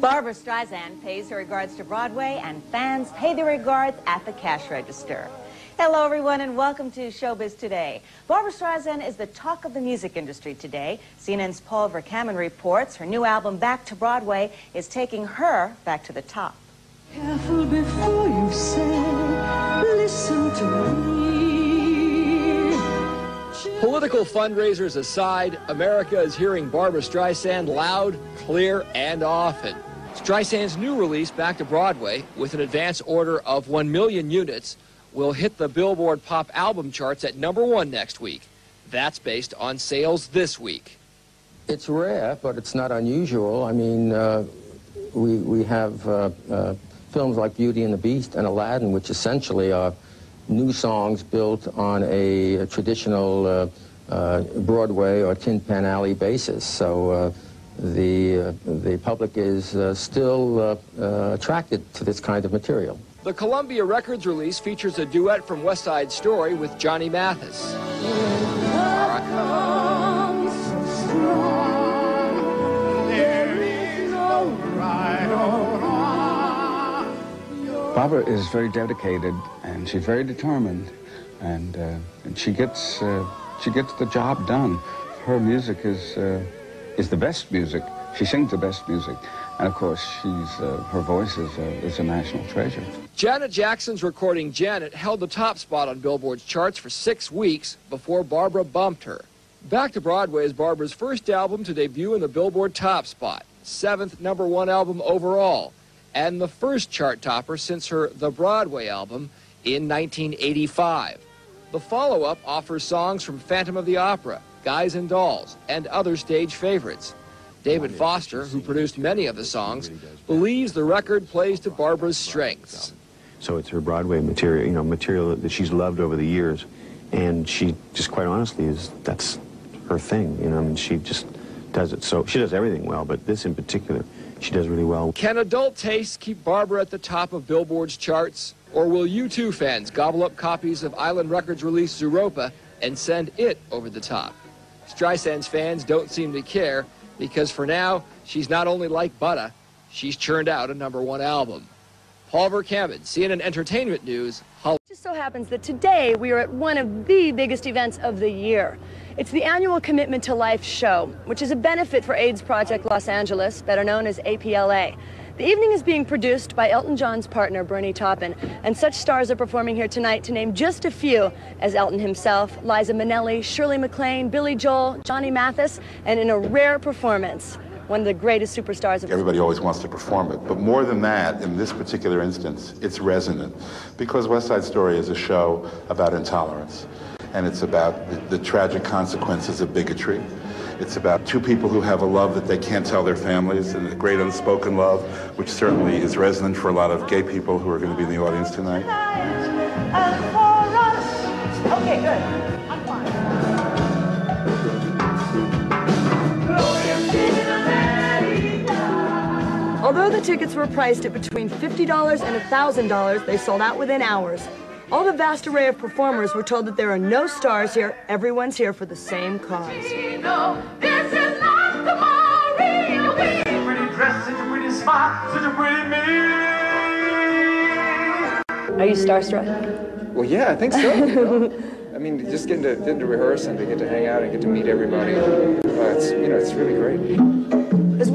Barbra Streisand pays her regards to Broadway, and fans pay their regards at the cash register. Hello, everyone, and welcome to Showbiz Today. Barbra Streisand is the talk of the music industry today. CNN's Paul Vercammen reports her new album, Back to Broadway, is taking her back to the top. Careful before you say, listen to me. Political fundraisers aside, America is hearing Barbra Streisand loud, clear, and often. Streisand's new release, Back to Broadway, with an advance order of 1 million units, will hit the Billboard Pop Album charts at number one next week. That's based on sales this week. It's rare, but it's not unusual. I mean, uh, we, we have uh, uh, films like Beauty and the Beast and Aladdin, which essentially are new songs built on a, a traditional uh, uh, Broadway or Tin Pan Alley basis. So uh, the, uh, the public is uh, still uh, uh, attracted to this kind of material. The Columbia Records release features a duet from West Side Story with Johnny Mathis. Barbra is very dedicated and she's very determined, and, uh, and she gets uh, she gets the job done. Her music is uh, is the best music. She sings the best music, and of course, she's uh, her voice is a, is a national treasure. Janet Jackson's recording Janet held the top spot on Billboard's charts for six weeks before Barbra bumped her. Back to Broadway is Barbra's first album to debut in the Billboard top spot, seventh number one album overall, and the first chart topper since her The Broadway album in 1985. The follow-up offers songs from Phantom of the Opera, Guys and Dolls, and other stage favorites. David Foster, who produced many of the songs, believes the record plays to Barbra's strengths. So it's her Broadway material, you know, material that she's loved over the years. And she just quite honestly is, that's her thing, you know, I mean, she just does it. So she does everything well, but this in particular, she does really well. Can adult tastes keep Barbra at the top of Billboard's charts? Or will U2 fans gobble up copies of Island Records release Zooropa and send it over the top? Streisand's fans don't seem to care because for now, she's not only like butter, she's churned out a number one album. Paul Vercammen, CNN Entertainment News, Hollywood. It just so happens that today we are at one of the biggest events of the year. It's the annual Commitment to Life show, which is a benefit for AIDS Project Los Angeles, better known as APLA. The evening is being produced by Elton John's partner, Bernie Taupin, and such stars are performing here tonight to name just a few, as Elton himself, Liza Minnelli, Shirley MacLaine, Billy Joel, Johnny Mathis, and in a rare performance, one of the greatest superstars of Everybody always wants to perform it. But more than that, in this particular instance, it's resonant. Because West Side Story is a show about intolerance. And it's about the, the tragic consequences of bigotry. It's about two people who have a love that they can't tell their families, and a great unspoken love, which certainly is resonant for a lot of gay people who are going to be in the audience tonight. And for us. Okay, good. Although the tickets were priced at between $50 and $1,000, they sold out within hours. All the vast array of performers were told that there are no stars here, everyone's here for the same cause. This is not the Maria we pretty dress, such a pretty smile, such a pretty me. Are you starstruck? Well, yeah, I think so. you know? I mean, just getting to, getting to rehearse and to get to hang out and get to meet everybody, uh, it's, you know, it's really great.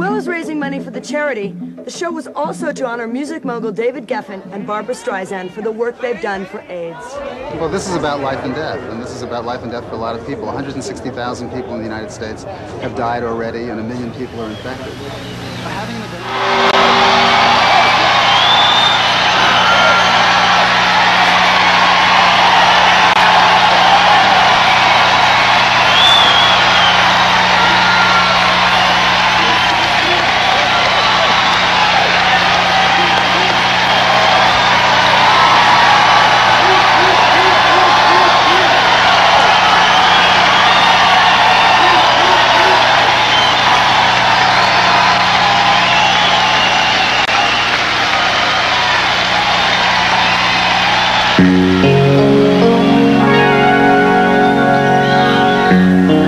As well as raising money for the charity, the show was also to honor music mogul David Geffen and Barbra Streisand for the work they've done for AIDS. Well, this is about life and death, and this is about life and death for a lot of people. 160,000 people in the United States have died already, and a million people are infected.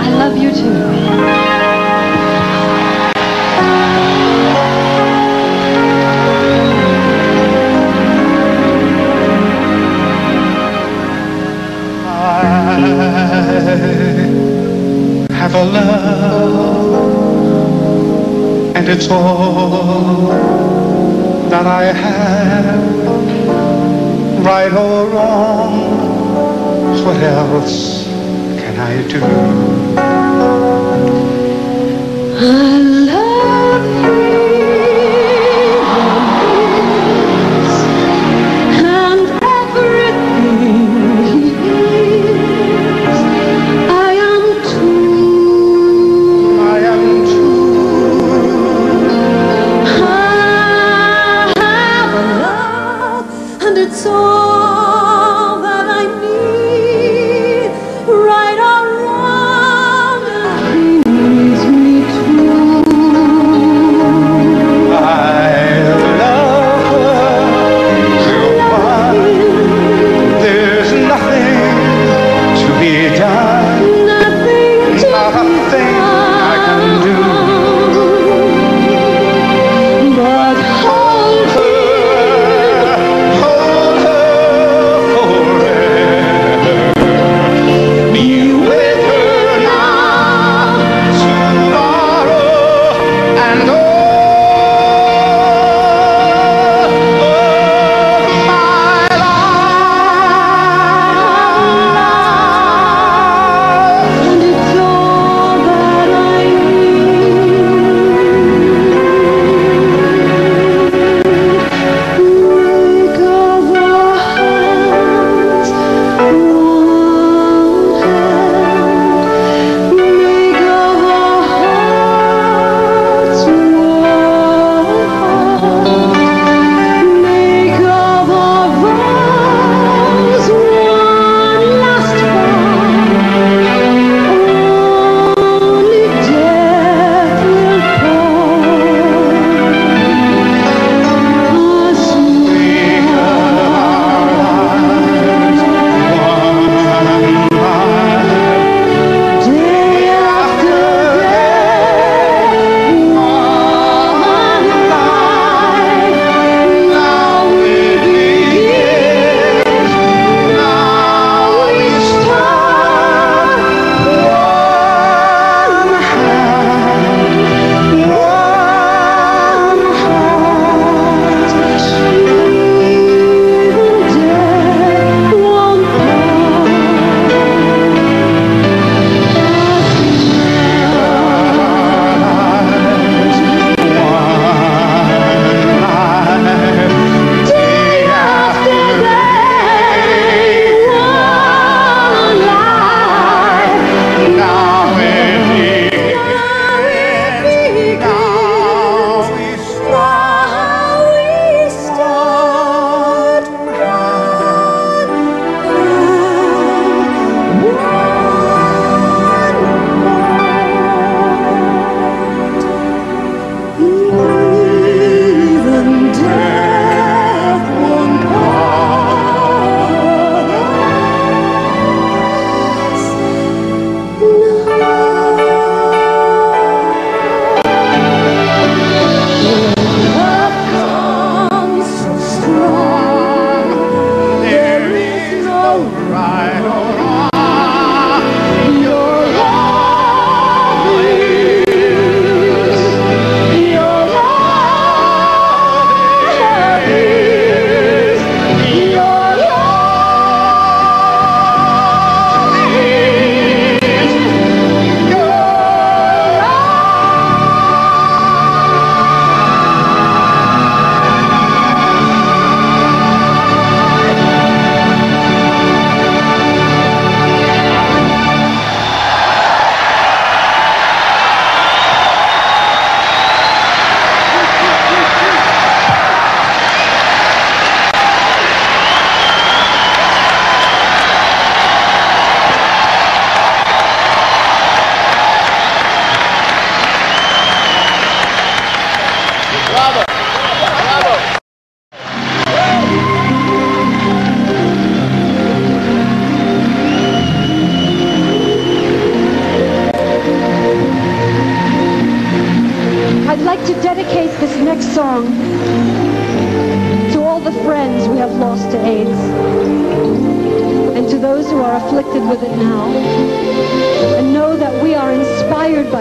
i love you too have a love, and it's all that I have right or wrong. What else can I do? I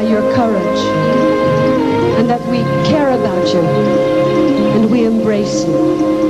your courage and that we care about you and we embrace you.